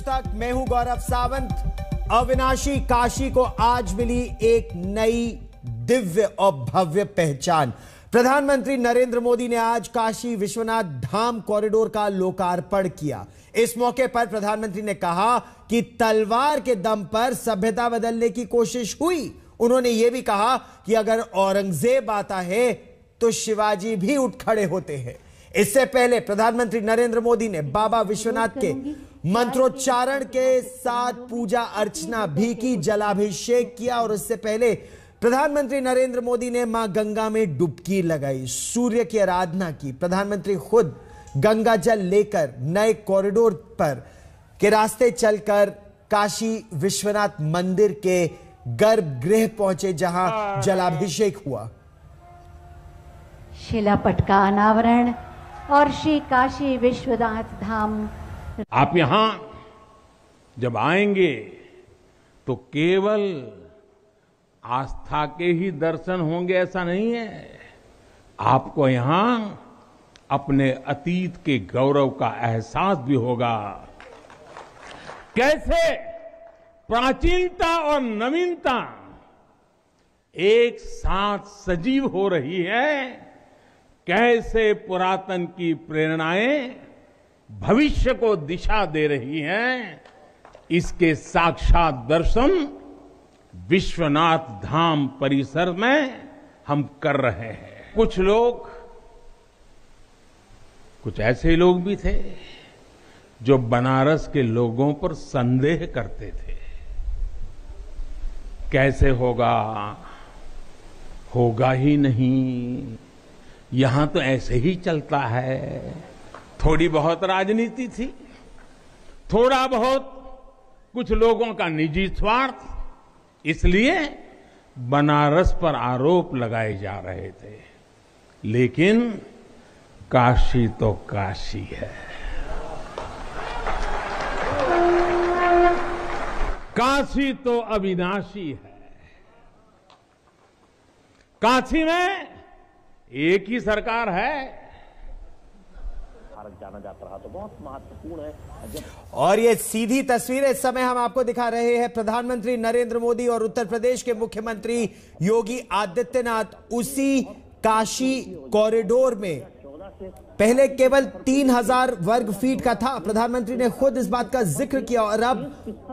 तक मैं हूँ गौरव सावंत। अविनाशी काशी को आज मिली एक नई दिव्य और भव्य पहचान। प्रधानमंत्री नरेंद्र मोदी ने आज काशी विश्वनाथ धाम कॉरिडोर का लोकार्पण किया। इस मौके पर प्रधानमंत्री ने कहा कि तलवार के दम पर सभ्यता बदलने की कोशिश हुई। उन्होंने यह भी कहा कि अगर औरंगज़ेब आता है तो शिवाजी भी उठ खड़े होते हैं। इससे पहले प्रधानमंत्री नरेंद्र मोदी ने बाबा विश्वनाथ के मंत्रोच्चारण के साथ पूजा अर्चना भी की, जलाभिषेक किया और इससे पहले प्रधानमंत्री नरेंद्र मोदी ने माँ गंगा में डुबकी लगाई, सूर्य की आराधना की। प्रधानमंत्री खुद गंगा जल लेकर नए कॉरिडोर पर के रास्ते चलकर काशी विश्वनाथ मंदिर के गर्भगृह पहुँचे, जहाँ जलाभिषेक हुआ। शिलापट का अनावरण और श्री काशी विश्वनाथ धाम आप यहाँ जब आएँगे तो केवल आस्था के ही दर्शन होंगे, ऐसा नहीं है। आपको यहाँ अपने अतीत के गौरव का एहसास भी होगा। कैसे? प्राचीनता और नवीनता एक साथ सजीव हो रही है। कैसे पुरातन की प्रेरणाएँ भविष्य को दिशा दे रही हैं। इसके साक्षात दर्शन विश्वनाथ धाम परिसर में हम कर रहे हैं। कुछ लोग, कुछ ऐसे लोग भी थे जो बनारस के लोगों पर संदेह करते थे। कैसे होगा? होगा ही नहीं। यहाँ तो ऐसे ही चलता है। थोड़ी बहुत राजनीति थी, थोड़ा बहुत कुछ लोगों का निजी स्वार्थ, इसलिए बनारस पर आरोप लगाए जा रहे थे। लेकिन काशी तो काशी है। काशी तो अविनाशी है। काशी में एक ही सरकार है भारत जाना जाता रहा तो बहुत महत्वपूर्ण है। और ये सीधी तस्वीर इस समय हम आपको दिखा रहे हैं, प्रधानमंत्री नरेंद्र मोदी और उत्तर प्रदेश के मुख्यमंत्री योगी आदित्यनाथ उसी काशी कॉरिडोर में। पहले केवल तीन हज़ार वर्ग फीट का था, प्रधानमंत्री ने खुद इस बात का ज़िक्र किया और अब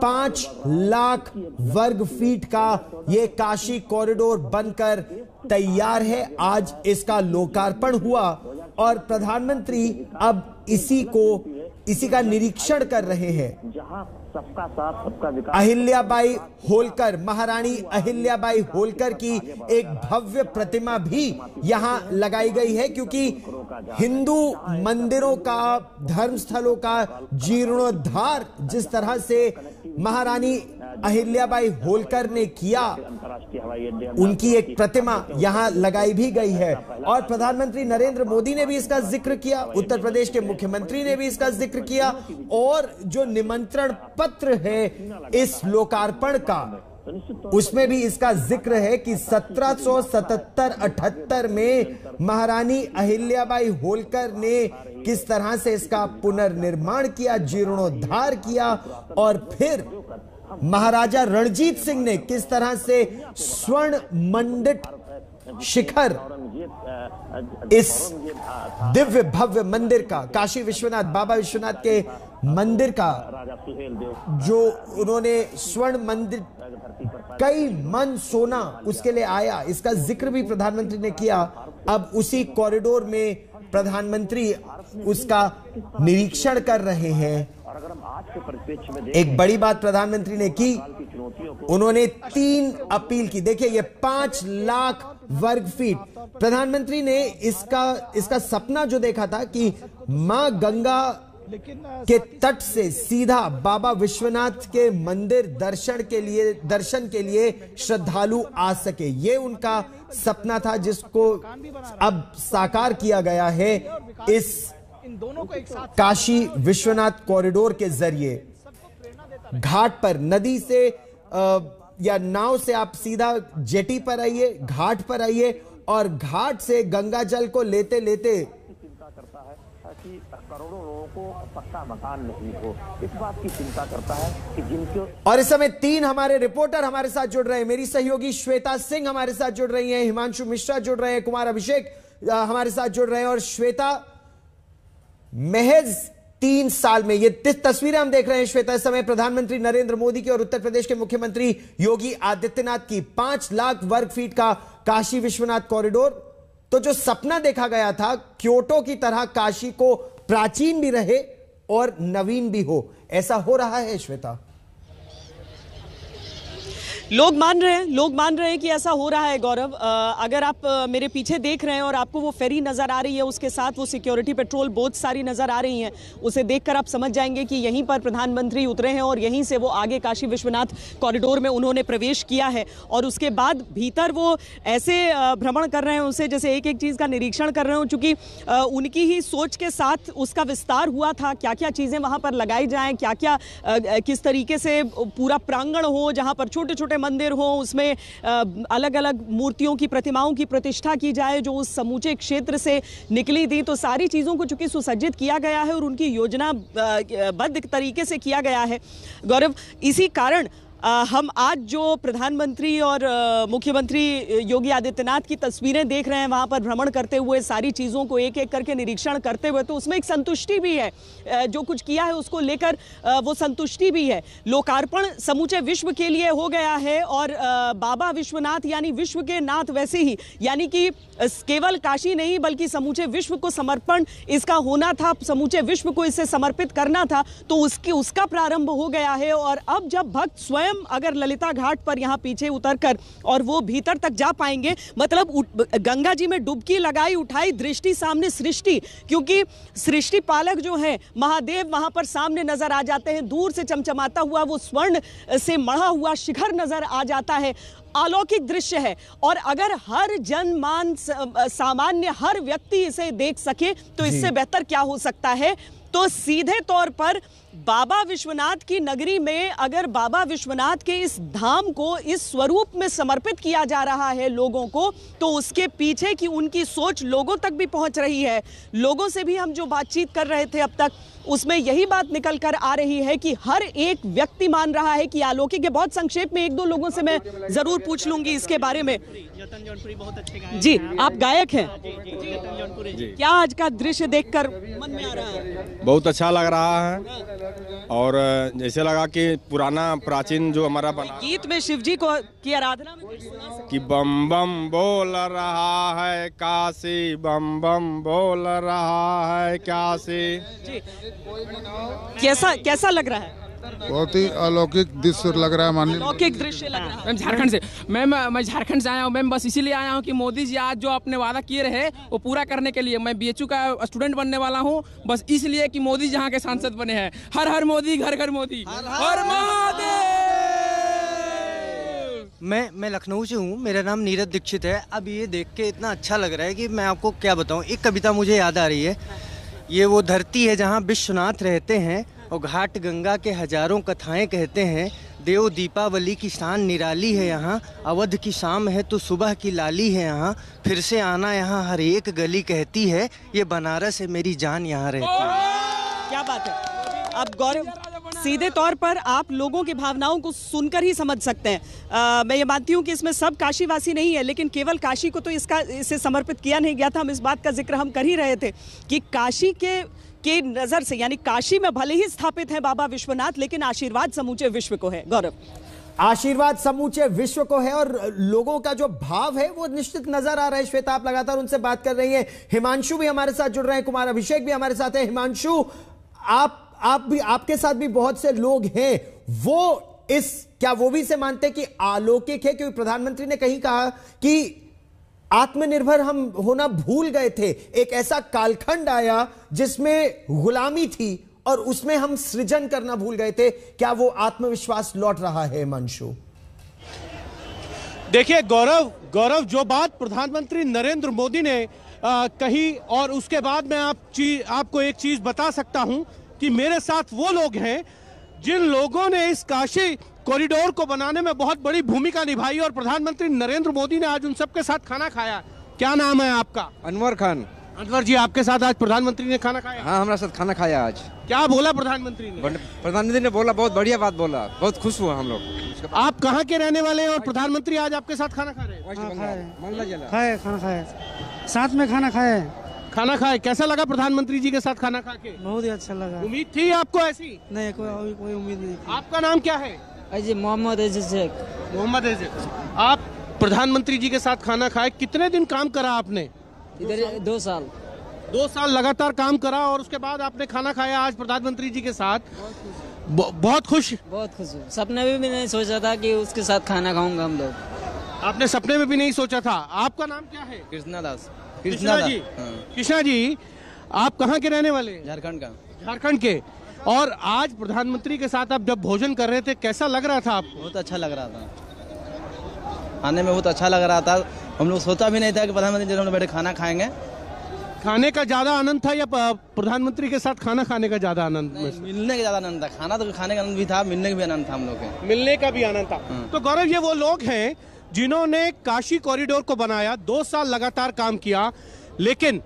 पाँच लाख वर्ग फीट का यह काशी कॉरिडोर बनकर तैयार है। आज इसका लोकार्पण हुआ। और प्रधानमंत्री अब इसी को इसी का निरीक्षण कर रहे हैं। जहाँ सबका साथ सबका विकास। अहिल्याबाई होलकर महारानी अहिल्याबाई होलकर की एक भव्य प्रतिमा भी यहाँ लगाई गई है क्योंकि हिंदू मंदिरों का धर्म स्थलों का जीर्णोद्धार जिस तरह से महारानी अहिल्याबाई होलकर ने किया। उनकी एक प्रतिमा यहाँ लगाई भी गई है। और प्रधानमंत्री नरेंद्र मोदी ने भी इसका ज़िक्र किया। उत्तर प्रदेश के मुख्यमंत्री ने भी इसका ज़िक्र किया। और जो निमंत्रण पत्र है इस लोकार्पण का उसमें भी इसका ज़िक्र है कि 1777-78 में महारानी अहिल्याबाई होलकर ने किस तरह से इसका पुनर्निर्माण किया, जीर्णोद्धार किया और फिर महाराजा रणजीत सिंह ने किस तरह से स्वर्ण मंडित शिखर इस दिव्य भव्य मंदिर का, काशी विश्वनाथ, बाबा विश्वनाथ के मंदिर का, जो उन्होंने स्वर्ण मंदिर, कई मन सोना उसके लिए आया, इसका ज़िक्र भी प्रधानमंत्री ने किया। अब उसी कॉरिडोर में प्रधानमंत्री उसका निरीक्षण कर रहे हैं। एक बड़ी बात प्रधानमंत्री ने को, उन्होंने तीन अपील की। देखिए, ये पाँच लाख वर्ग फीट। प्रधानमंत्री ने इसका इसका सपना जो देखा था कि माँ गंगा के तट से सीधा बाबा विश्वनाथ के मंदिर दर्शन के लिए दर्शन के लिए श्रद्धालु आ सके। ये उनका सपना था जिसको अब साकार किया गया है इस काशी विश्वनाथ कॉरिडोर के ज़रिए। घाट पर नदी से अ, या नाव से आप सीधा जेटी पर आइए घाट पर आइए और घाट से गंगा जल को लेते लेते कि करोड़ों लोगों को पक्का मकान नहीं हो। इस बात की चिंता करता है कि जिनके और इस समय तीन हमारे रिपोर्टर हमारे साथ जुड़ रहे हैं। मेरी सहयोगी श्वेता सिंह हमारे साथ जुड़ रही हैं हिमांशु मिश्रा जुड़ रहे हैं कुमार अभिषेक हमारे साथ जुड़ रहे हैं और श्वेता महज तीन साल में ये तस्वीरें हम देख रहे हैं श्वेता, इस समय प्रधानमंत्री नरेंद्र मोदी की और उत्तर प्रदेश के मुख्यमंत्री योगी आदित्यनाथ की पाँच लाख वर्ग फीट का काशी विश्वनाथ कॉरिडोर। तो जो सपना देखा गया था, क्योटो की तरह काशी को प्राचीन भी रहे और नवीन भी हो, ऐसा हो रहा है श्वेता? लोग मान रहे हैं, लोग मान रहे हैं कि ऐसा हो रहा है, गौरव। अगर आप मेरे पीछे देख रहे हैं और आपको वो फेरी नज़र आ रही है, उसके साथ वो सिक्योरिटी पेट्रोल बहुत सारी नज़र आ रही हैं, उसे देखकर आप समझ जाएँगे कि यहीं पर प्रधानमंत्री उतरे हैं और यहीं से वो आगे काशी विश्वनाथ कॉरिडोर में उन्होंने प्रवेश किया है और उसके बाद भीतर वो ऐसे भ्रमण कर रहे हैं उसे, जैसे एक एक चीज़ का निरीक्षण कर रहे हो, चूँकि उनकी ही सोच के साथ उसका विस्तार हुआ था क्या क्या चीज़ें वहाँ पर लगाई जाएँ क्या क्या किस तरीके से पूरा प्रांगण हो, जहाँ पर छोटे छोटे मंदिर हो, उसमें अलग अलग मूर्तियों की प्रतिमाओं की प्रतिष्ठा की जाए, जो उस समूचे क्षेत्र से निकली थी तो सारी चीज़ों को चूँकि सुसज्जित किया गया है और उनकी योजना बद्ध तरीके से किया गया है। गौरव, इसी कारण हम आज जो प्रधानमंत्री और मुख्यमंत्री योगी आदित्यनाथ की तस्वीरें देख रहे हैं, वहाँ पर भ्रमण करते हुए सारी चीज़ों को एक एक करके निरीक्षण करते हुए तो उसमें एक संतुष्टि भी है। जो कुछ किया है उसको लेकर वो संतुष्टि भी है। लोकार्पण समूचे विश्व के लिए हो गया है और बाबा विश्वनाथ यानी विश्व के नाथ वैसे ही, यानी कि केवल काशी नहीं बल्कि समूचे विश्व को समर्पण, इसका होना था, समूचे विश्व को इसे समर्पित करना था तो उसकी, उसका प्रारंभ हो गया है और अब जब भक्त स्वयं अगर ललिता घाट पर यहाँ पीछे उतरकर और वो भीतर तक जा पाएँगे मतलब गंगा जी में डुबकी लगाई उठाई दृष्टि सामने सृष्टि क्योंकि सृष्टि पालक जो है महादेव वहाँ पर सामने नज़र आ जाते हैं दूर से चमचमाता हुआ वो स्वर्ण से मढ़ा हुआ शिखर नज़र आ जाता है। अलौकिक दृश्य है और अगर हर जनमान सामान्य हर व्यक्ति इसे देख सके तो इससे बेहतर क्या हो सकता है? तो सीधे तौर पर बाबा विश्वनाथ की नगरी में अगर बाबा विश्वनाथ के इस धाम को इस स्वरूप में समर्पित किया जा रहा है लोगों को तो उसके पीछे की उनकी सोच लोगों तक भी पहुँच रही है। लोगों से भी हम जो बातचीत कर रहे थे अब तक उसमें यही बात निकल कर आ रही है कि हर एक व्यक्ति मान रहा है कि अलौकिक है बहुत संक्षेप में एक दो लोगों से मैं ज़रूर पूछ लूँगी इसके बारे में। जी आप गायक हैं? क्या आज का दृश्य देखकर मन में आ रहा है? बहुत अच्छा लग रहा है। और जैसे लगा कि पुराना प्राचीन जो हमारा बना गीत में शिव जी को की आराधना कि बम बम बोल रहा है काशी बम बम बोल रहा है काशी। कैसा कैसा लग रहा है? बहुत ही अलौकिक दृश्य लग रहा है माननीय। अलौकिक दृश्य लग रहा है। मैम झारखंड से। मैम मैं झारखंड से आया हूँ। मैम बस इसीलिए आया हूँ कि मोदी जी आज जो अपने वादा किए रहे वो पूरा करने के लिए। मैं बीएचयू का स्टूडेंट बनने वाला हूँ। बस इसलिए कि मोदी जहाँ के सांसद बने हैं। हर हर मोदी घर घर मोदी। हर महादेव! मैं मैं लखनऊ से हूँ। मेरा नाम नीरज दीक्षित है। अब ये देख के इतना अच्छा लग रहा है कि मैं आपको क्या बताऊँ। एक कविता मुझे याद आ रही है। ये वो धरती है जहाँ विश्वनाथ रहते हैं। और घाट गंगा के हज़ारों कथाएँ कहते हैं, देव दीपावली की शान निराली है यहाँ, अवध की शाम है तो सुबह की लाली है यहाँ, फिर से आना यहाँ हर एक गली कहती है, ये बनारस है मेरी जान यहाँ रहती है। क्या बात है? अब गौरव सीधे तौर पर आप लोगों की भावनाओं को सुनकर ही समझ सकते हैं। अ, मैं ये मानती हूँ कि इसमें सब काशीवासी नहीं है लेकिन केवल काशी को तो इसका इसे समर्पित किया नहीं गया था। हम इस बात का ज़िक्र हम कर ही रहे थे कि काशी के के नज़र से यानी काशी में भले ही स्थापित है बाबा विश्वनाथ लेकिन आशीर्वाद समूचे विश्व को है। गौरव। आशीर्वाद समूचे विश्व को है और लोगों का जो भाव है वो निश्चित नज़र आ रहा है। श्वेता आप लगातार उनसे बात कर रही हैं। हिमांशु भी हमारे साथ जुड़ रहे हैं। कुमार अभिषेक भी हमारे साथ है। हिमांशु आप आप भी आपके साथ भी बहुत से लोग हैं। वो इस क्या वो भी से मानते कि अलौकिक है? क्योंकि प्रधानमंत्री ने कहीं कहा कि आत्मनिर्भर हम होना भूल गए थे। एक ऐसा कालखंड आया जिसमें गुलामी थी और उसमें हम सृजन करना भूल गए थे। क्या वो आत्मविश्वास लौट रहा है मंशु देखिए गौरव गौरव जो बात प्रधानमंत्री नरेंद्र मोदी ने आ, कही और उसके बाद मैं आप चीज़ आपको एक चीज़ बता सकता हूँ। कि मेरे साथ वो लोग हैं जिन लोगों ने इस काशी कॉरिडोर को बनाने में बहुत बड़ी भूमिका निभाई और प्रधानमंत्री नरेंद्र मोदी ने आज उन सबके साथ खाना खाया। क्या नाम है आपका? अनवर खान। अनवर जी आपके साथ आज प्रधानमंत्री ने खाना खाया? हाँ हमारे साथ खाना खाया आज। क्या बोला प्रधानमंत्री ने? प्रधानमंत्री ने बोला बहुत बढ़िया बात बोला। बहुत खुश हुआ हम लोग। आप कहाँ के रहने वाले हैं और प्रधानमंत्री आज आपके साथ खाना खा रहे हैं? खाए खाना खाए साथ में खाना खाए खाना खाए? कैसा लगा प्रधानमंत्री जी के साथ खाना खा के? बहुत ही अच्छा लगा। उम्मीद थी आपको ऐसी? नहीं कोई कोई उम्मीद नहीं थी। आपका नाम क्या है? अजय मोहम्मद शेख। मोहम्मद आप प्रधानमंत्री जी के साथ खाना खाए? कितने दिन काम करा आपने? इधर दो साल। दो साल लगातार काम करा और उसके बाद आपने खाना खाया आज प्रधानमंत्री जी के साथ? बहुत खुश? बहुत खुश हूँ। सपने में भी नहीं सोचा था कि उसके साथ खाना खाऊँगा हम लोग। आपने सपने में भी नहीं सोचा था। आपका नाम क्या है? कृष्णा दास। कृष्णा जी। कृष्णा जी आप कहाँ के रहने वाले हैं? झारखंड का। झारखंड के। और आज प्रधानमंत्री के साथ आप जब भोजन कर रहे थे कैसा लग रहा था आपको? बहुत अच्छा लग रहा था। खाने में बहुत अच्छा लग रहा था। हम लोग सोचा भी नहीं था कि प्रधानमंत्री जी हम लोग बैठे खाना खाएँगे। खाने का ज़्यादा आनंद था या प्रधानमंत्री के साथ खाना खाने का ज़्यादा आनंद मिलने का ज़्यादा आनंद था। खाना तो खाने का आनंद भी था मिलने का भी आनंद था हम लोग के। मिलने का भी आनंद था। तो गौरव ये वो लोग हैं जिन्होंने काशी कॉरिडोर को बनाया, दो साल लगातार काम किया, लेकिन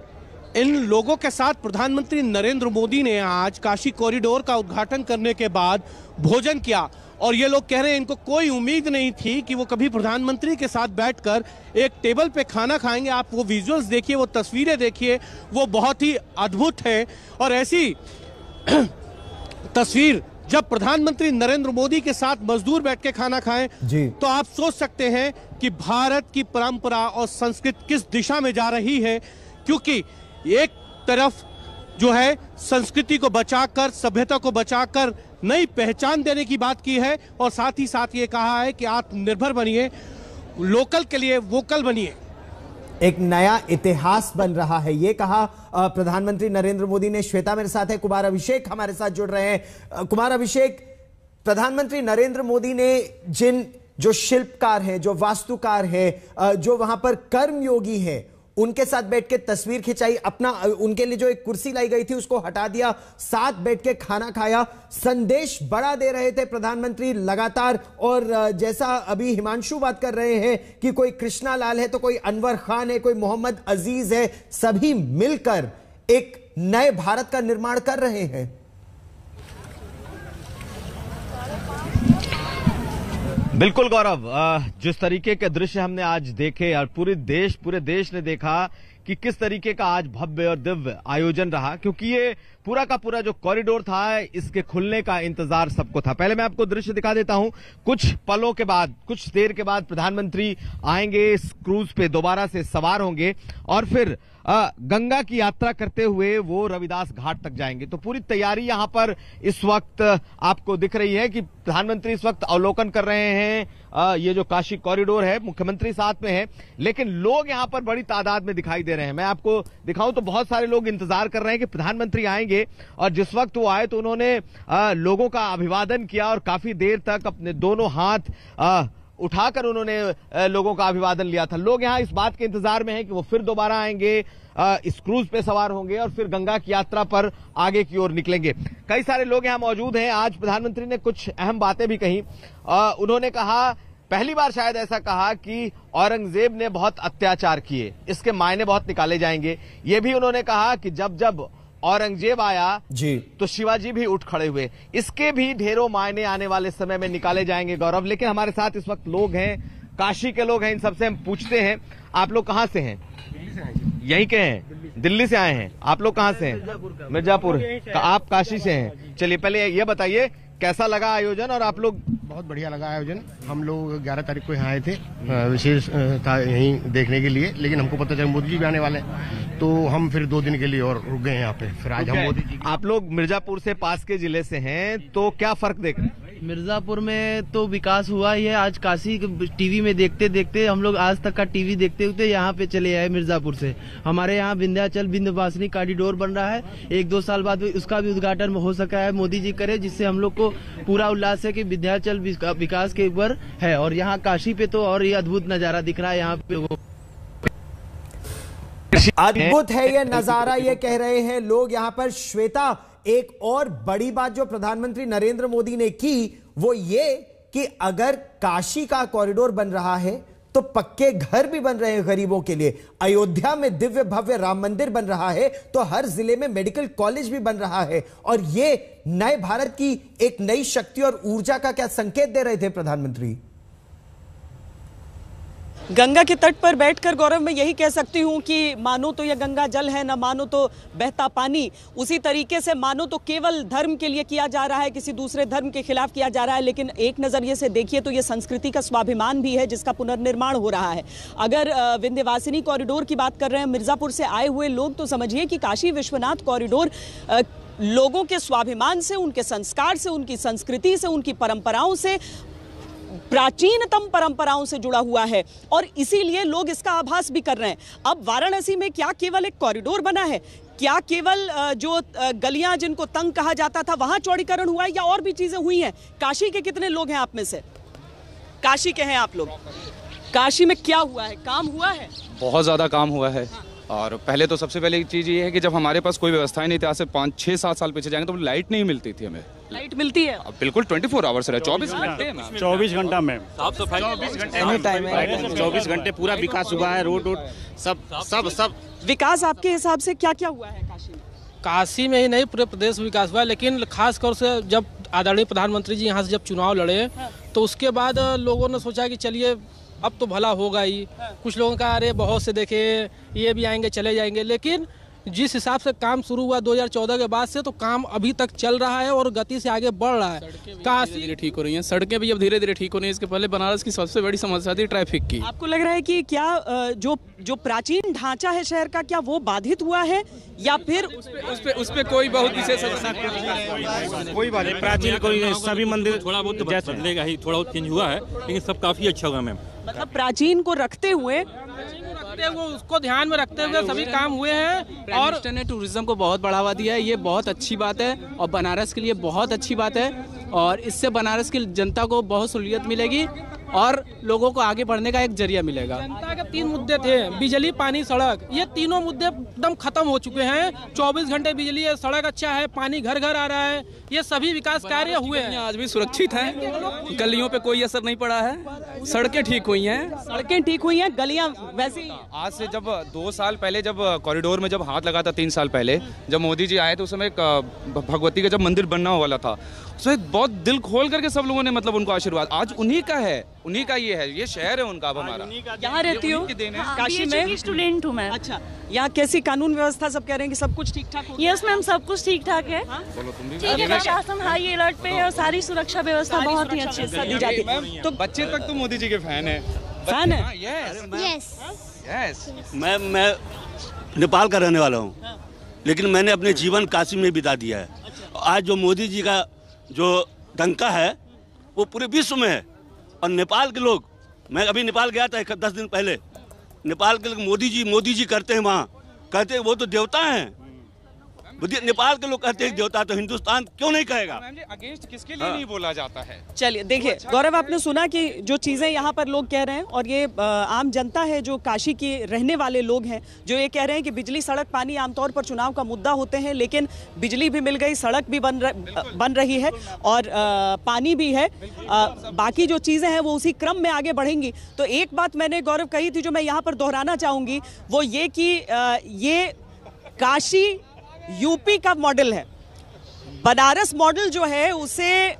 इन लोगों के साथ प्रधानमंत्री नरेंद्र मोदी ने आज काशी कॉरिडोर का उद्घाटन करने के बाद भोजन किया। और ये लोग कह रहे हैं, इनको कोई उम्मीद नहीं थी कि वो कभी प्रधानमंत्री के साथ बैठकर एक टेबल पे खाना खाएँगे। आप वो विजुअल्स देखिए, वो तस्वीरें देखिए, वो बहुत ही अद्भुत है। और ऐसी तस्वीर जब प्रधानमंत्री नरेंद्र मोदी के साथ मजदूर बैठ के खाना खाएँ तो आप सोच सकते हैं कि भारत की परंपरा और संस्कृति किस दिशा में जा रही है क्योंकि एक तरफ़ जो है संस्कृति को बचाकर सभ्यता को बचाकर नई पहचान देने की बात की है और साथ ही साथ ये कहा है कि आत्मनिर्भर बनिए लोकल के लिए वोकल बनिए। एक नया इतिहास बन रहा है। यह कहा प्रधानमंत्री नरेंद्र मोदी ने। श्वेता मेरे साथ है, कुमार अभिषेक हमारे साथ जुड़ रहे हैं। कुमार अभिषेक, प्रधानमंत्री नरेंद्र मोदी ने जिन जो शिल्पकार हैं, जो वास्तुकार हैं जो वहाँ पर कर्मयोगी हैं उनके साथ बैठ के तस्वीर खिंचाई, अपना उनके लिए जो एक कुर्सी लाई गई थी, उसको हटा दिया, साथ बैठ के खाना खाया। संदेश बड़ा दे रहे थे प्रधानमंत्री लगातार, और जैसा अभी हिमांशु बात कर रहे हैं कि कोई कृष्णा लाल है तो कोई अनवर खान है, कोई मोहम्मद अज़ीज़ है, सभी मिलकर एक नए भारत का निर्माण कर रहे हैं। बिल्कुल गौरव जिस तरीके के दृश्य हमने आज देखे और पूरे देश पूरे देश ने देखा कि किस तरीके का आज भव्य और दिव्य आयोजन रहा, क्योंकि ये पूरा का पूरा जो कॉरिडोर था, इसके खुलने का इंतज़ार सबको था। पहले मैं आपको दृश्य दिखा देता हूँ। कुछ पलों के बाद, कुछ देर के बाद प्रधानमंत्री आएँगे इस क्रूज पे, दोबारा से सवार होंगे और फिर गंगा की यात्रा करते हुए वो रविदास घाट तक जाएँगे। तो पूरी तैयारी यहाँ पर इस वक्त आपको दिख रही है कि प्रधानमंत्री इस वक्त अवलोकन कर रहे हैं। ये जो काशी कॉरिडोर है, मुख्यमंत्री साथ में है, लेकिन लोग यहाँ पर बड़ी तादाद में दिखाई दे रहे हैं। मैं आपको दिखाऊँ तो बहुत सारे लोग इंतज़ार कर रहे हैं कि प्रधानमंत्री आएँगे। और जिस वक्त वो आए तो उन्होंने अ, लोगों का अभिवादन किया और काफ़ी देर तक अपने दोनों हाथ अ, उठाकर उन्होंने लोगों का अभिवादन लिया था। लोग यहाँ इस बात के इंतज़ार में हैं कि वो फिर दोबारा आएँगे इस क्रूज पे सवार होंगे और फिर गंगा की यात्रा पर आगे की ओर निकलेंगे। कई सारे लोग यहाँ मौजूद हैं। आज प्रधानमंत्री ने कुछ अहम बातें भी कही। उन्होंने कहा पहली बार शायद ऐसा कहा कि औरंगज़ेब ने बहुत अत्याचार किए। इसके मायने बहुत निकाले जाएँगे। ये भी उन्होंने कहा कि जब जब औरंगज़ेब आया जी। तो शिवाजी भी उठ खड़े हुए। इसके भी ढेरों मायने आने वाले समय में निकाले जाएँगे गौरव। लेकिन हमारे साथ इस वक्त लोग हैं काशी के लोग हैं इन सबसे हम पूछते हैं आप लोग कहाँ से हैं? यही के हैं? दिल्ली से आए हैं। आप लोग कहाँ से हैं? मिर्जापुर। आप काशी से हैं। चलिए पहले ये बताइए कैसा लगा आयोजन और आप लोग? बहुत बढ़िया लगा आयोजन। हम लोग 11 तारीख को यहाँ आए थे विशेष था यहीं देखने के लिए लेकिन हमको पता चला मोदी जी भी आने वाले हैं। तो हम फिर दो दिन के लिए और रुक गए यहाँ पे। फिर आज हम मोदी जी आप लोग मिर्जापुर से पास के ज़िले से हैं तो क्या फ़र्क देख रहे हैं? मिर्जापुर में तो विकास हुआ ही है। आज काशी टीवी में देखते देखते हम लोग आज तक का टीवी देखते देखते यहाँ पे चले आए मिर्जापुर से। हमारे यहाँ विंध्याचल विंध्यवासिनी कॉरिडोर बन रहा है। एक दो साल बाद उसका भी उद्घाटन हो सका है। मोदी जी करे, जिससे हम लोग को पूरा उल्लास है कि विंध्याचल विकास के ऊपर है। और यहाँ काशी पे तो और ये अद्भुत नज़ारा दिख रहा है यहाँ पे। अद्भुत है ये नज़ारा, ये कह रहे हैं लोग। यहाँ पर श्वेता एक और बड़ी बात जो प्रधानमंत्री नरेंद्र मोदी ने की, वो ये कि अगर काशी का कॉरिडोर बन रहा है तो पक्के घर भी बन रहे हैं गरीबों के लिए। अयोध्या में दिव्य, भव्य राम मंदिर बन रहा है तो हर ज़िले में मेडिकल कॉलेज भी बन रहा है। और ये नए भारत की एक नई शक्ति और ऊर्जा का क्या संकेत दे रहे थे प्रधानमंत्री? गंगा के तट पर बैठकर गौरव मैं यही कह सकती हूँ कि मानो तो यह गंगा जल है, ना मानो तो बहता पानी। उसी तरीके से मानो तो केवल धर्म के लिए किया जा रहा है, किसी दूसरे धर्म के खिलाफ किया जा रहा है, लेकिन एक नज़रिए से देखिए तो ये संस्कृति का स्वाभिमान भी है, जिसका पुनर्निर्माण हो रहा है। अगर विंध्यवासिनी कॉरिडोर की बात कर रहे हैं, मिर्ज़ापुर से आए हुए लोग तो समझिए कि काशी विश्वनाथ कॉरिडोर लोगों के स्वाभिमान से, उनके संस्कार से, उनकी संस्कृति से, उनकी परंपराओं से प्राचीनतम परंपराओं से जुड़ा हुआ है और इसीलिए लोग इसका आभास भी कर रहे हैं। अब वाराणसी में क्या केवल एक कॉरिडोर बना है? क्या केवल जो गलियाँ जिनको तंग कहा जाता था वहाँ चौड़ीकरण हुआ है या और भी चीज़ें हुई हैं? काशी के कितने लोग हैं आप में से? काशी के हैं आप लोग। काशी में क्या हुआ है? काम हुआ है? बहुत ज़्यादा काम हुआ है। और पहले तो सबसे पहले चीज़ ये है कि जब हमारे पास कोई व्यवस्था नहीं थी आज से पाँच छः सात साल पीछे जाएँगे तो लाइट नहीं मिलती थी हमें। लाइट मिलती है। अब बिल्कुल ट्वेंटी फोर आवर्स रहे चौबीस घंटे चौबीस घंटा में साफ़ सफ़ाई चौबीस घंटे पूरा विकास हुआ है रोड वोड सब सब सब विकास आपके हिसाब से क्या क्या हुआ है काशी में? काशी में ही नहीं पूरे प्रदेश में विकास हुआ लेकिन खासकर से जब आदरणीय प्रधानमंत्री जी यहाँ से जब चुनाव लड़े तो उसके बाद लोगों ने सोचा कि चलिए अब तो भला होगा ही। कुछ लोगों का, अरे, बहुत से देखे, ये भी आएँगे, चले जाएँगे। लेकिन जिस हिसाब से काम शुरू हुआ 2014 के बाद से तो काम अभी तक चल रहा है और गति से आगे बढ़ रहा है। काशी धीरे ठीक हो रही हैं। सड़कें भी अब धीरे धीरे ठीक हो रही हैं। इसके पहले बनारस की सबसे बड़ी समस्या थी ट्रैफ़िक की। आपको लग रहा है कि क्या जो जो प्राचीन ढांचा है शहर का क्या वो बाधित हुआ है या फिर उस पे उस पे कोई बहुत विशेष कोई बात नहीं प्राचीन कोई सभी मंदिर थोड़ा बहुत बदलेगा ही थोड़ा बहुत चेंज हुआ है लेकिन सब काफ़ी अच्छा हुआ मैम मतलब प्राचीन को रखते हुए रखते हुए उसको ध्यान में रखते हुए सभी काम हुए हैं और ने टूरिज़्म को बहुत बढ़ावा दिया है ये बहुत अच्छी बात है और बनारस के लिए बहुत अच्छी बात है और इससे बनारस की जनता को बहुत सहूलियत मिलेगी। और लोगों को आगे बढ़ने का एक ज़रिया मिलेगा। जनता के तीन मुद्दे थे बिजली पानी सड़क। ये तीनों मुद्दे एकदम खत्म हो चुके हैं। 24 घंटे बिजली है सड़क अच्छा है पानी घर घर आ रहा है। ये सभी विकास कार्य हुए हैं। आज भी सुरक्षित हैं। गलियों पे कोई असर नहीं पड़ा है। सड़कें ठीक हुई हैं। सड़कें ठीक हुई हैं गलियाँ वैसे आज से जब दो साल पहले जब कॉरिडोर में जब हाथ लगा था तीन साल पहले जब मोदी जी आए तो उस समय भगवती का जब मंदिर बनना वाला था उसमें बहुत दिल खोल करके सब लोगों ने मतलब उनको आशीर्वाद। आज उन्हीं का है उन्हीं का ये है ये शहर है उनका अब हमारा। यहाँ रहती हूँ। हाँ, काशी में स्टूडेंट हूँ मैं। अच्छा। यहाँ कैसी कानून व्यवस्था सब कह रहे हैं कि सब कुछ ठीक ठाक यस मैम सब कुछ ठीक ठाक है। हाँ? ठीक है प्रशासन हाई अलर्ट पे है और सारी सुरक्षा व्यवस्था बहुत ही अच्छी से दी जाती है। तो बच्चे तक तो मोदी जी के फ़ैन है। फ़ैन है? यस यस मैं मैं नेपाल का रहने वाला हूँ। लेकिन मैंने अपने जीवन काशी में बिता दिया है। आज जो मोदी जी का जो डंका है, वो पूरे विश्व में है। और नेपाल के लोग, मैं अभी नेपाल गया था दस दिन पहले, नेपाल के लोग मोदी जी मोदी जी करते हैं वहाँ। कहते हैं, वो तो देवता हैं। नेपाल के लोग कहते हैं देवता तो हिंदुस्तान क्यों नहीं कहेगा? अगेंस्ट किसके लिए हाँ। नहीं बोला जाता है? चलिए देखिए अच्छा गौरव आपने सुना कि जो चीज़ें यहाँ पर लोग कह रहे हैं और ये आम जनता है जो काशी के रहने वाले लोग हैं जो ये कह रहे हैं कि बिजली सड़क पानी आमतौर पर चुनाव का मुद्दा होते हैं लेकिन बिजली भी मिल गई सड़क भी बन बन रही है और पानी भी है बाकी जो चीज़ें हैं वो उसी क्रम में आगे बढ़ेंगी। तो एक बात मैंने गौरव कही थी जो मैं यहाँ पर दोहराना चाहूँगी वो ये कि ये काशी यूपी का मॉडल है। बनारस मॉडल जो है, उसे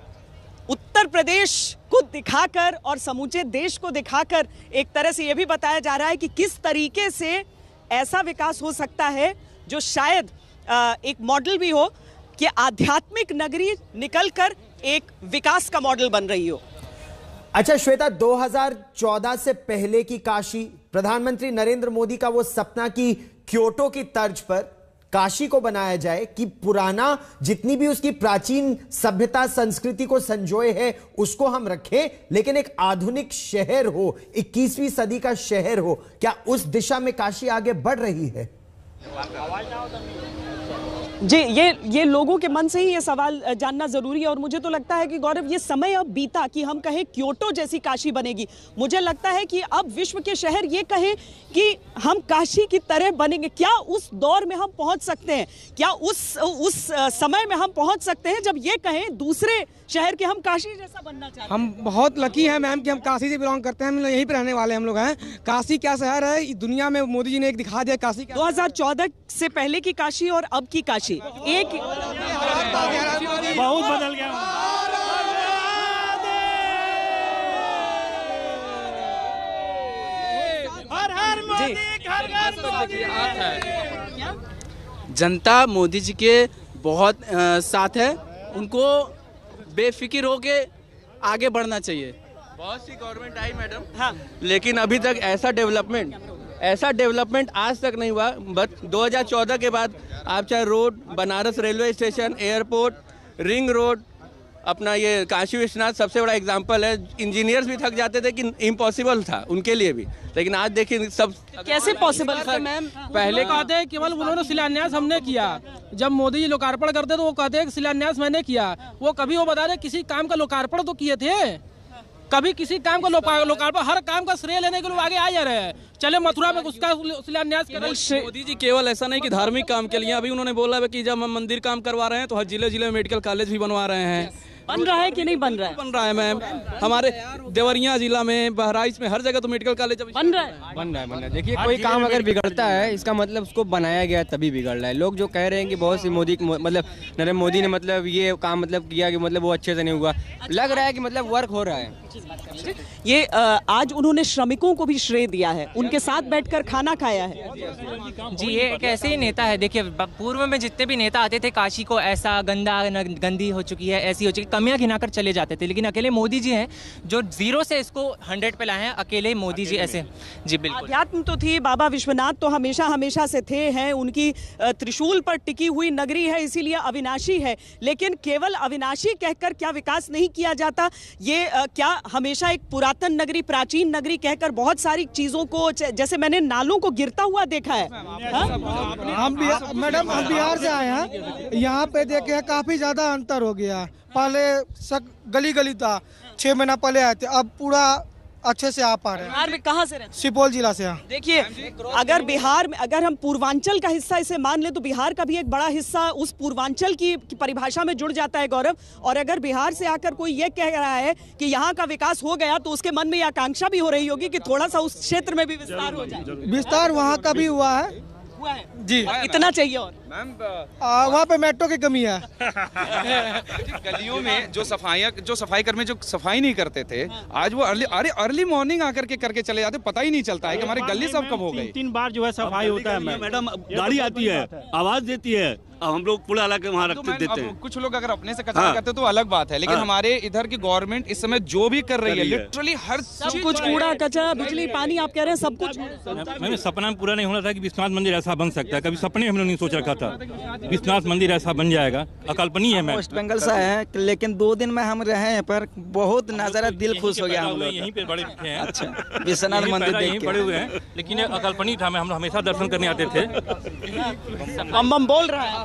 उत्तर प्रदेश को दिखाकर और समूचे देश को दिखाकर एक तरह से यह भी बताया जा रहा है कि किस तरीके से ऐसा विकास हो सकता है जो शायद एक मॉडल भी हो कि आध्यात्मिक नगरी निकलकर एक विकास का मॉडल बन रही हो। अच्छा श्वेता 2014 से पहले की काशी, प्रधानमंत्री नरेंद्र मोदी का वो सपना की क्योटो की तर्ज पर काशी को बनाया जाए कि पुराना जितनी भी उसकी प्राचीन सभ्यता संस्कृति को संजोए है, उसको हम रखें, लेकिन एक आधुनिक शहर हो 21वीं सदी का शहर हो, क्या उस दिशा में काशी आगे बढ़ रही है? जी, ये ये लोगों के मन से ही ये सवाल जानना ज़रूरी है और मुझे तो लगता है कि गौरव, ये समय अब बीता कि हम कहें क्योटो जैसी काशी बनेगी। मुझे लगता है कि अब विश्व के शहर ये कहें कि हम काशी की तरह बनेंगे। क्या उस दौर में हम पहुँच सकते हैं? क्या उस उस समय में हम पहुँच सकते हैं जब ये कहें दूसरे शहर के हम काशी जैसा बनना चाहते हैं। हम बहुत लकी हैं मैम कि हम काशी से बिलोंग करते हैं हम लोग यहीं पे रहने वाले हम लोग हैं। काशी क्या शहर है? दुनिया में मोदी जी ने एक दिखा दिया काशी दो हज़ार चौदह से पहले की काशी और अब की काशी। एक बहुत बदल गया। हर हर मोदी जनता मोदी जी के बहुत अ, साथ है। उनको बेफिक्र होके आगे बढ़ना चाहिए। बहुत सी गवर्नमेंट आई मैडम। हाँ। लेकिन अभी तक ऐसा डेवलपमेंट ऐसा डेवलपमेंट आज तक नहीं हुआ बट 2014 के बाद आप चाहे road Banaras railway station airport ring road अपना ये काशी विश्वनाथ सबसे बड़ा एग्जांपल है। इंजीनियर्स भी थक जाते थे कि इम्पॉसिबल था उनके लिए भी। लेकिन आज देखिए सब कैसे पॉसिबल था मैम पहले कहते हैं केवल उन्होंने शिलान्यास हमने किया। जब मोदी जी लोकार्पण करते तो वो कहते हैं शिलान्यास मैंने किया। वो कभी वो बता रहे किसी काम का लोकार्पण तो किए थे? कभी किसी काम का लोकार्पण हर काम का श्रेय लेने के लोग आगे आ जा रहे हैं। चले मथुरा में उसका शिलान्यास करें। मोदी जी केवल ऐसा नहीं कि धार्मिक काम के लिए। अभी उन्होंने बोला है कि जब हम मंदिर काम करवा रहे हैं तो हर ज़िले ज़िले में मेडिकल कॉलेज भी बनवा रहे हैं। बन रहा है कि नहीं बन रहा है? बन रहा है मैम हमारे देवरिया जिला में बहराइच में हर जगह तो मेडिकल कॉलेज बन रहा है। बन रहा है बन रहा है। देखिए कोई काम अगर बिगड़ता है इसका मतलब उसको बनाया गया है तभी बिगड़ रहा है। लोग जो कह रहे हैं कि बहुत सी मोदी मतलब नरेंद्र मोदी ने मतलब ये काम मतलब किया कि मतलब वो अच्छे से नहीं हुआ। लग रहा है कि मतलब वर्क हो रहा है। ये आज उन्होंने श्रमिकों को भी श्रेय दिया है। उनके साथ बैठकर खाना खाया है। जी ये एक ऐसे ही नेता है। देखिए पूर्व में जितने भी नेता आते थे काशी को ऐसा गंदा गंदी हो चुकी है ऐसी हो चुकी है कमियाँ गिनाकर चले जाते थे। लेकिन अकेले मोदी जी हैं जो ज़ीरो से इसको हंड्रेड पे लाए हैं अकेले मोदी जी ऐसे। जी बिल्कुल। अध्यात्म तो थी बाबा विश्वनाथ तो हमेशा हमेशा से थे हैं। उनकी त्रिशूल पर टिकी हुई नगरी है इसीलिए अविनाशी है। लेकिन केवल अविनाशी कहकर क्या विकास नहीं किया जाता? ये क्या हमेशा एक पुरातन नगरी, प्राचीन नगरी कहकर बहुत सारी चीज़ों को जैसे मैंने नालों को गिरता हुआ देखा है। हाँ? हम मैडम, हम बिहार से आए हैं। यहाँ पे देखे हैं, काफ़ी ज़्यादा अंतर हो गया। पहले सक गली गली था, छह महीना पहले आए थे। अब पूरा अच्छे से आ पा रहे हैं। बिहार में कहाँ से रहते सुपौल जिला से हैं। देखिए अगर बिहार में अगर हम पूर्वांचल का हिस्सा इसे मान ले तो बिहार का भी एक बड़ा हिस्सा उस पूर्वांचल की, की परिभाषा में जुड़ जाता है गौरव। और अगर बिहार से आकर कोई ये कह रहा है कि यहाँ का विकास हो गया तो उसके मन में ये आकांक्षा भी हो रही होगी कि थोड़ा सा उस क्षेत्र में भी विस्तार हो जाए। विस्तार वहाँ का भी हुआ है। हुआ है? जी। इतना चाहिए और। आ, वहाँ पे मेट्रो की कमी है। गलियों में जो सफाइयाँ जो सफ़ाई कर्मी जो सफ़ाई नहीं करते थे आज वो अर्ली अरे अर्ली मॉर्निंग आकर के करके चले जाते पता ही नहीं चलता है कि हमारी गली सब कब हो गई। तीन बार जो है सफ़ाई होता है मैडम गाड़ी आती है आवाज़ देती है। अब हम लोग पूरा के वहाँ रख देते हैं। कुछ लोग अगर अपने से कचरा हाँ। करते तो अलग बात है लेकिन हाँ। हमारे इधर की गवर्नमेंट इस समय जो भी कर रही है। लिटरली हर सब कुछ कूड़ा कचरा बिजली पानी आप कह रहे हैं सब कुछ। मैंने सपना में पूरा नहीं होना था कि विश्वनाथ मंदिर ऐसा बन सकता है। कभी सपने में हमने नहीं सोच रखा था विश्वनाथ मंदिर ऐसा बन जाएगा। अकल्पनीय है मैम। वेस्ट बंगाल से हैं लेकिन दो दिन में हम रहे हैं पर बहुत नज़ारा दिल खुश हो गया हम लोग। यहीं पे बड़े हैं। अच्छा विश्वनाथ मंदिर यहीं बड़े हुए हैं लेकिन अकल्पनीय था हम हमेशा दर्शन करने आते थे। बम बम बोल रहा है।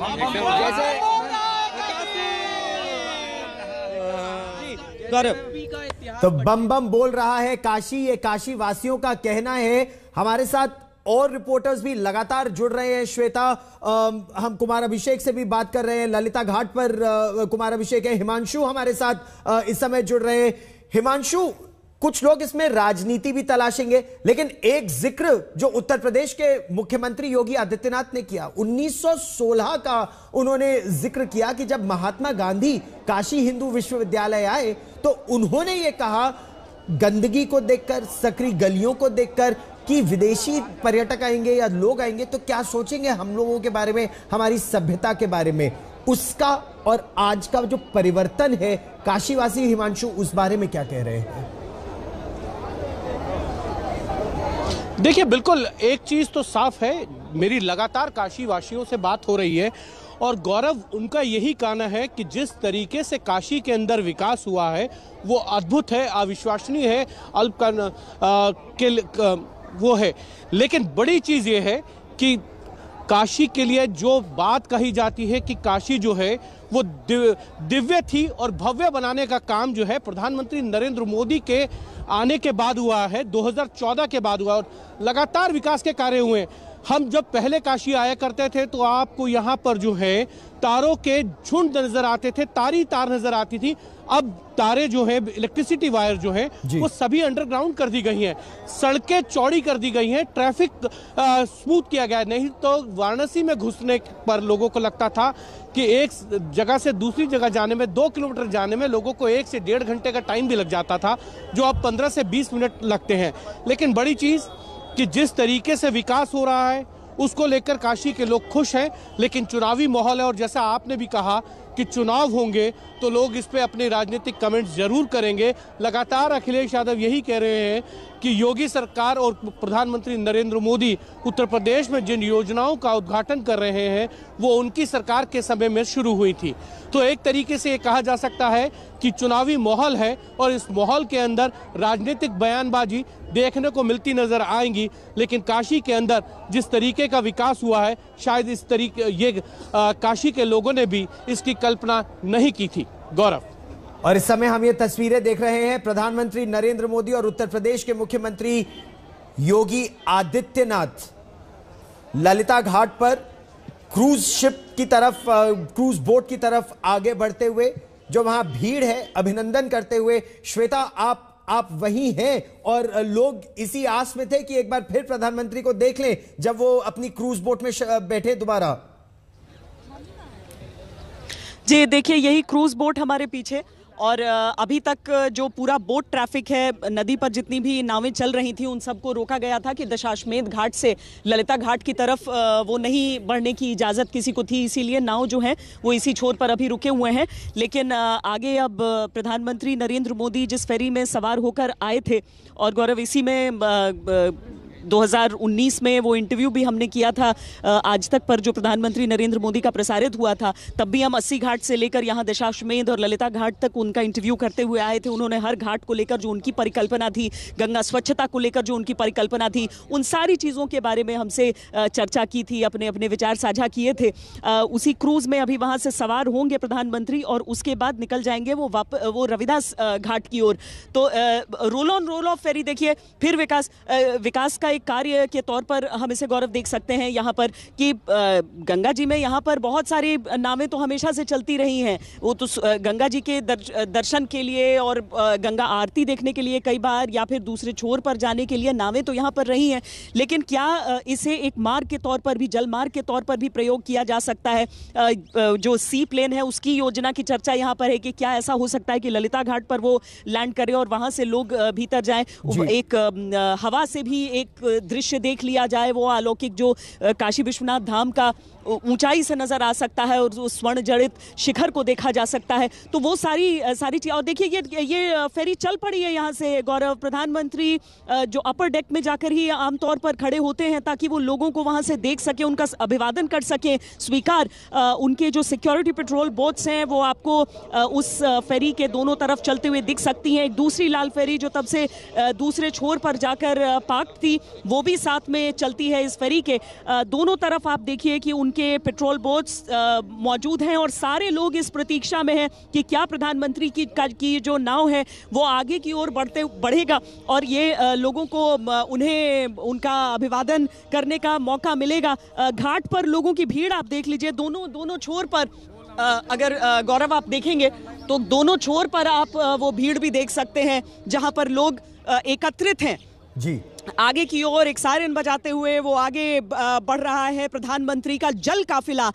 तो बम बम बोल रहा है काशी ये काशी वासियों का कहना है हमारे साथ और रिपोर्टर्स भी लगातार जुड़ रहे हैं। श्वेता अम, हम कुमार अभिषेक से भी बात कर रहे हैं। ललिता घाट पर अ, कुमार अभिषेक है। हिमांशु हमारे साथ अ, इस समय जुड़ रहे हैं। हिमांशु कुछ लोग इसमें राजनीति भी तलाशेंगे लेकिन एक ज़िक्र जो उत्तर प्रदेश के मुख्यमंत्री योगी आदित्यनाथ ने किया 1916 का उन्होंने ज़िक्र किया कि जब महात्मा गांधी काशी हिंदू विश्वविद्यालय आए तो उन्होंने ये कहा गंदगी को देखकर सकरी गलियों को देखकर कि विदेशी पर्यटक आएँगे या लोग आएँगे तो क्या सोचेंगे हम लोगों के बारे में, हमारी सभ्यता के बारे में? उसका और आज का जो परिवर्तन है, काशीवासी हिमांशु, उस बारे में क्या कह रहे हैं? देखिए, बिल्कुल, एक चीज़ तो साफ़ है, मेरी लगातार काशीवासियों से बात हो रही है, और गौरव, उनका यही कहना है कि जिस तरीके से काशी के अंदर विकास हुआ है, वो अद्भुत है, अविश्वसनीय है, अल्प का वो है लेकिन बड़ी चीज़ ये है कि काशी के लिए जो बात कही जाती है कि काशी जो है, वो दिव- दिव्य थी और भव्य बनाने का काम जो है प्रधानमंत्री नरेंद्र मोदी के आने के बाद हुआ है 2014 के बाद हुआ और लगातार विकास के कार्य हुए। हम जब पहले काशी आया करते थे तो आपको यहाँ पर जो है तारों के झुंड नज़र आते थे तारी तार नज़र आती थी। अब तारे जो है इलेक्ट्रिसिटी वायर जो है वो सभी अंडरग्राउंड कर दी गई हैं। सड़कें चौड़ी कर दी गई हैं ट्रैफ़िक स्मूथ किया गया है। नहीं तो वाराणसी में घुसने पर लोगों को लगता था कि एक जगह से दूसरी जगह जाने में दो किलोमीटर जाने में लोगों को एक से डेढ़ घंटे का टाइम भी लग जाता था जो अब पंद्रह से बीस मिनट लगते हैं। लेकिन बड़ी चीज़ कि जिस तरीके से विकास हो रहा है उसको लेकर काशी के लोग खुश हैं, लेकिन चुनावी माहौल है और जैसा आपने भी कहा कि चुनाव होंगे तो लोग इस पर अपने राजनीतिक कमेंट्स ज़रूर करेंगे। लगातार अखिलेश यादव यही कह रहे हैं कि योगी सरकार और प्रधानमंत्री नरेंद्र मोदी उत्तर प्रदेश में जिन योजनाओं का उद्घाटन कर रहे हैं वो उनकी सरकार के समय में शुरू हुई थी। तो एक तरीके से ये कहा जा सकता है कि चुनावी माहौल है और इस माहौल के अंदर राजनीतिक बयानबाजी देखने को मिलती नज़र आएँगी लेकिन काशी के अंदर जिस तरीके का विकास हुआ है शायद इस तरीके ये आ, काशी के लोगों ने भी इसकी कल्पना नहीं की थी। गौरव। और इस समय हम ये तस्वीरें देख रहे हैं प्रधानमंत्री नरेंद्र मोदी और उत्तर प्रदेश के मुख्यमंत्री योगी आदित्यनाथ। ललिता घाट पर क्रूज शिप की तरफ़ क्रूज बोट की तरफ़ आगे बढ़ते हुए, जो वहाँ भीड़ है, अभिनंदन करते हुए, श्वेता आप आप वहीं हैं और लोग इसी आस में थे कि एक बार फिर प्रधानमंत्री को देख लें जब वो अपनी क्रूज बोट में बैठे दोबारा। जी, देखिए, यही क्रूज बोट हमारे पीछे और अभी तक जो पूरा बोट ट्रैफ़िक है, नदी पर जितनी भी नावें चल रही थी, उन सबको रोका गया था कि दशाश्वमेध घाट से ललिता घाट की तरफ़ वो नहीं बढ़ने की इजाज़त किसी को थी। इसीलिए नाव जो है, वो इसी छोर पर अभी रुके हुए हैं। लेकिन आगे अब प्रधानमंत्री नरेंद्र मोदी जिस फेरी में सवार होकर आए थे, और गौरव, इसी में 2019 में वो इंटरव्यू भी हमने किया था आज तक पर जो प्रधानमंत्री नरेंद्र मोदी का प्रसारित हुआ था, तब भी हम अस्सी घाट से लेकर यहाँ दशाश्वमेध और ललिता घाट तक उनका इंटरव्यू करते हुए आए थे। उन्होंने हर घाट को लेकर जो उनकी परिकल्पना थी, गंगा स्वच्छता को लेकर जो उनकी परिकल्पना थी, उन सारी चीज़ों के बारे में हमसे चर्चा की थी अपने अपने विचार साझा किए थे। उसी क्रूज में अभी वहाँ से सवार होंगे प्रधानमंत्री और उसके बाद निकल जाएँगे वो वाप, वो रविदास घाट की ओर। तो roll on roll off ferry देखिए, फिर विकास विकास का एक कार्य के तौर पर हम इसे गौरव देख सकते हैं यहाँ पर कि गंगा जी में यहाँ पर बहुत सारी नावें तो हमेशा से चलती रही हैं। वो तो गंगा जी के दर्श- दर्शन के लिए और गंगा आरती देखने के लिए कई बार या फिर दूसरे छोर पर जाने के लिए नावें तो यहाँ पर रही हैं। लेकिन क्या इसे एक मार्ग के तौर पर भी जल मार्ग के तौर पर भी प्रयोग किया जा सकता है? जो सी प्लेन है उसकी योजना की चर्चा यहाँ पर है कि क्या ऐसा हो सकता है कि ललिता घाट पर वो लैंड करे और वहाँ से लोग भीतर जाएँ। एक हवा से भी एक दृश्य देख लिया जाए वो अलौकिक जो काशी विश्वनाथ धाम का ऊंचाई से नज़र आ सकता है और उस स्वर्ण जड़ित शिखर को देखा जा सकता है। तो वो सारी सारी चीज़, और देखिए ये ये फेरी चल पड़ी है यहाँ से, गौरव। प्रधानमंत्री जो अपर डेक में जाकर ही आमतौर पर खड़े होते हैं ताकि वो लोगों को वहाँ से देख सके, उनका अभिवादन कर सके, स्वीकार। उनके जो सिक्योरिटी पेट्रोल बोट्स हैं, वो आपको उस फेरी के दोनों तरफ़ चलते हुए दिख सकती हैं। एक दूसरी लाल फेरी जो तब से दूसरे छोर पर जाकर पार्क थी, वो भी साथ में चलती है इस फेरी के। दोनों तरफ़ आप देखिए कि उनके पेट्रोल बोट्स मौजूद हैं और सारे लोग इस प्रतीक्षा में हैं कि क्या प्रधानमंत्री की की जो नाव है, वो आगे की ओर बढ़ते, बढ़ेगा और ये लोगों को उन्हें, उनका अभिवादन करने का मौका मिलेगा। घाट पर लोगों की भीड़ आप देख लीजिए, दोनों दोनों छोर पर अगर गौरव आप देखेंगे तो दोनों छोर पर आप वो भीड़ भी देख सकते हैं, जहाँ पर लोग एकत्रित हैं। जी। आगे की ओर एक सायरन बजाते हुए वो आगे बढ़ रहा है। प्रधानमंत्री का जल काफिला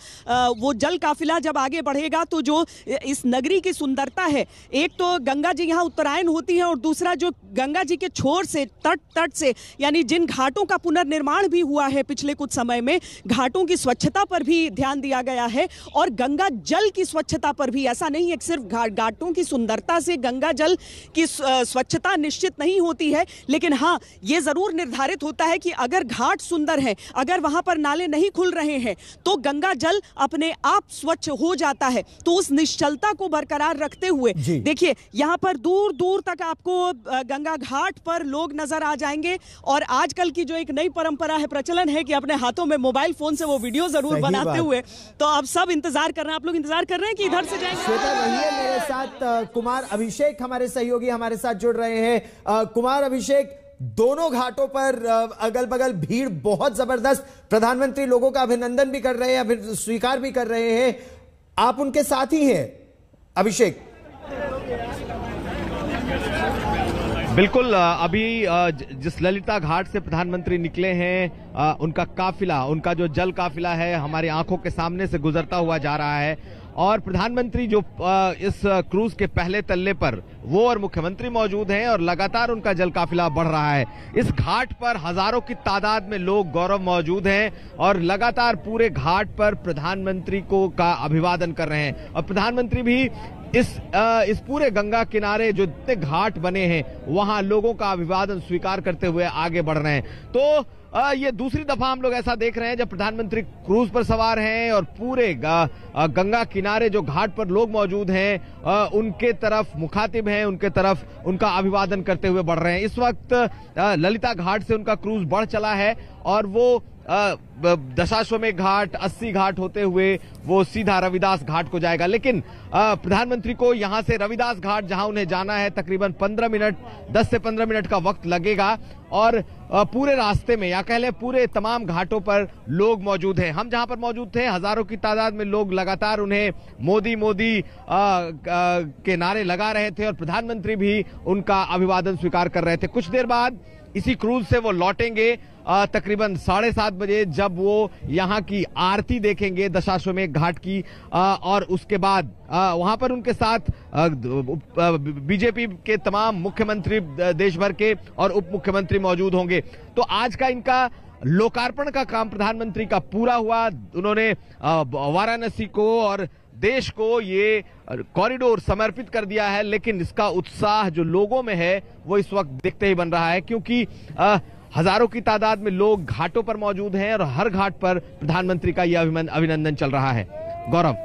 वो जल काफिला जब आगे बढ़ेगा तो जो इस नगरी की सुंदरता है, एक तो गंगा जी यहाँ उत्तरायण होती है और दूसरा जो गंगा जी के छोर से, तट तट से, यानी जिन घाटों का पुनर्निर्माण भी हुआ है पिछले कुछ समय में, घाटों की स्वच्छता पर भी ध्यान दिया गया है और गंगा जल की स्वच्छता पर भी। ऐसा नहीं है सिर्फ़ घाट की सुंदरता से गंगा जल की स्वच्छता निश्चित नहीं होती है, लेकिन हाँ ये ज़रूर ज़रूर निर्धारित होता है कि अगर घाट सुंदर है अगर वहाँ पर नाले नहीं खुल रहे हैं तो गंगा जल अपने आप स्वच्छ हो जाता है। तो उस निश्चलता को बरकरार रखते हुए देखिए यहाँ पर दूर दूर तक आपको गंगा घाट पर लोग नज़र आ जाएँगे और आजकल की जो एक नई परंपरा है प्रचलन है कि अपने हाथों में मोबाइल फ़ोन से वो वीडियो ज़रूर बनाते हुए तो अब सब इंतज़ार कर रहे हैं। आप लोग इंतज़ार कर रहे हैं कि इधर से जाएँगे? मेरे साथ कुमार अभिषेक हमारे सहयोगी हमारे साथ जुड़ रहे हैं। कुमार अभिषेक दोनों घाटों पर अगल बगल भीड़ बहुत ज़बरदस्त। प्रधानमंत्री लोगों का अभिनंदन भी कर रहे हैं स्वीकार भी कर रहे हैं। आप उनके साथ ही हैं, अभिषेक। बिल्कुल अभी जिस ललिता घाट से प्रधानमंत्री निकले हैं उनका काफिला, उनका जो जल काफिला है, हमारी आँखों के सामने से गुजरता हुआ जा रहा है। और प्रधानमंत्री जो इस क्रूज के पहले तल्ले पर वो और मुख्यमंत्री मौजूद हैं और लगातार उनका जल काफिला बढ़ रहा है। इस घाट पर हज़ारों की तादाद में लोग गौरव मौजूद हैं और लगातार पूरे घाट पर प्रधानमंत्री को का अभिवादन कर रहे हैं। और प्रधानमंत्री भी इस अ, इस पूरे गंगा किनारे जो इतने घाट बने हैं वहाँ लोगों का अभिवादन स्वीकार करते हुए आगे बढ़ रहे हैं। तो ये दूसरी दफ़ा हम लोग ऐसा देख रहे हैं, जब प्रधानमंत्री क्रूज पर सवार हैं और पूरे गंगा किनारे जो घाट पर लोग मौजूद हैं उनके तरफ़ मुखातिब हैं, उनके तरफ़ उनका अभिवादन करते हुए बढ़ रहे हैं। इस वक्त ललिता घाट से उनका क्रूज बढ़ चला है और वो ब- घाट, अस्सी घाट होते हुए वो सीधा रविदास घाट को जाएगा। लेकिन प्रधानमंत्री को यहाँ से रविदास घाट, जहाँ उन्हें जाना है, तकरीबन 15 मिनट 10 से 15 मिनट का वक्त लगेगा। और पूरे रास्ते में, या कह लें पूरे तमाम घाटों पर लोग मौजूद हैं। हम जहाँ पर मौजूद थे, हज़ारों की तादाद में लोग लगातार उन्हें मोदी मोदी के नारे लगा रहे थे और प्रधानमंत्री भी उनका अभिवादन स्वीकार कर रहे थे। कुछ देर बाद इसी क्रूज से वो लौटेंगे। तकरीबन साढ़े सात बजे जब वो यहाँ की आरती देखेंगे दशाश्वमेध घाट की और उसके बाद वहाँ पर उनके साथ बीजेपी के तमाम मुख्यमंत्री देश भर के और उप मुख्यमंत्री मौजूद होंगे। तो आज का इनका लोकार्पण का काम प्रधानमंत्री का पूरा हुआ। उन्होंने वाराणसी को और देश को ये कॉरिडोर समर्पित कर दिया है लेकिन इसका उत्साह जो लोगों में है वो इस वक्त देखते ही बन रहा है क्योंकि अ, हज़ारों की तादाद में लोग घाटों पर मौजूद हैं और हर घाट पर प्रधानमंत्री का यह अभिनंदन चल रहा है। गौरव।